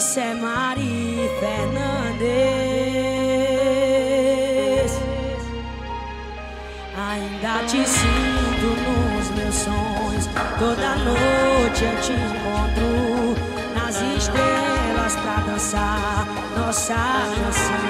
Isso é Mari Fernandes. Ainda te sinto nos meus sonhos. Toda noite eu te encontro nas estrelas pra dançar nossa canção.